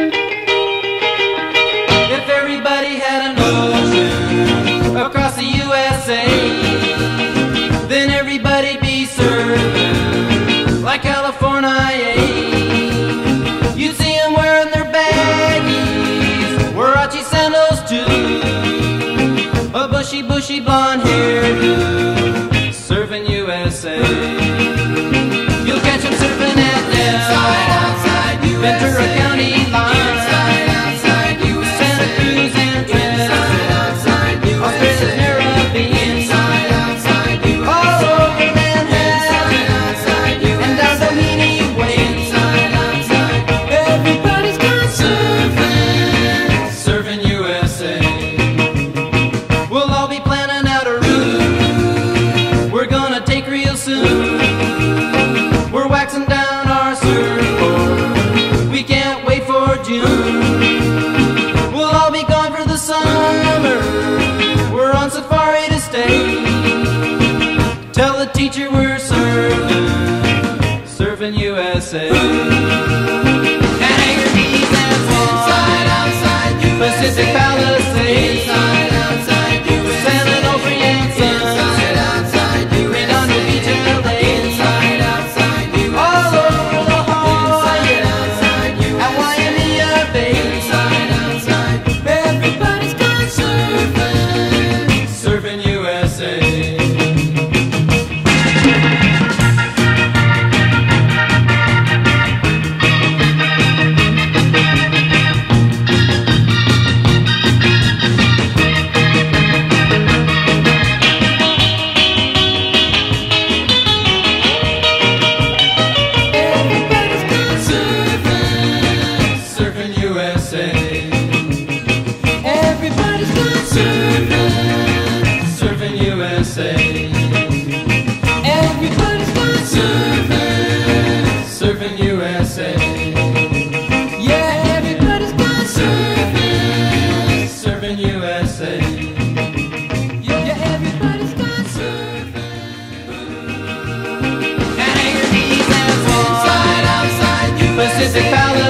If everybody had an ocean across the USA, then everybody'd be serving like California. You'd wearing their baggies, sandals too, a bushy, bushy blonde hairdo, June. We'll all be gone for the summer. We're on safari to stay. Tell the teacher we're surfing, surfing USA. And Anchor Keys and Swan, Pacific Palisades, Swan, Pacific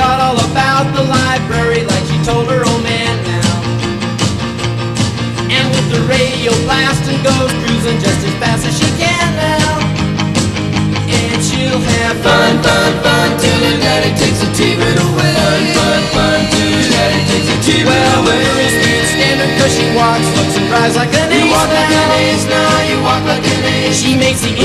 forgot all about the library like she told her old man now. And with the radio blasting goes cruising just as fast as she can now. And she'll have fun, fun, fun till her daddy takes a T-bird away. Fun, fun, fun till her daddy takes a T-bird well, away. Well, the speed standard cause she walks, looks and drives like an ace. You walk like an ace now, you walk like an ace. She makes the